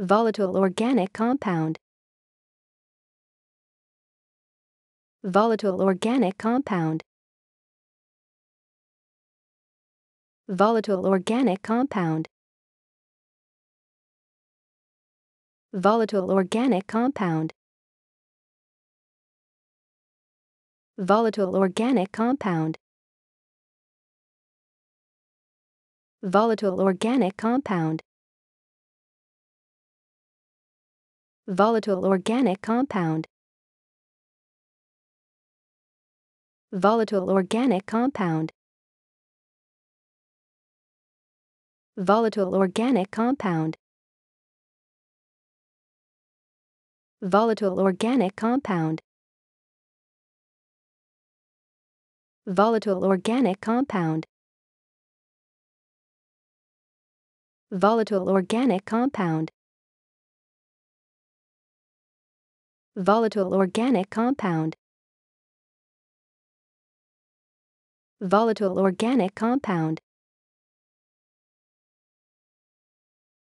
Volatile organic compound. Volatile organic compound. Volatile organic compound. Volatile organic compound. Volatile organic compound. Volatile organic compound. Volatile organic compound. Volatile organic compound. Volatile organic compound. Volatile organic compound. Volatile organic compound. Volatile organic compound. Volatile organic compound. Volatile organic compound.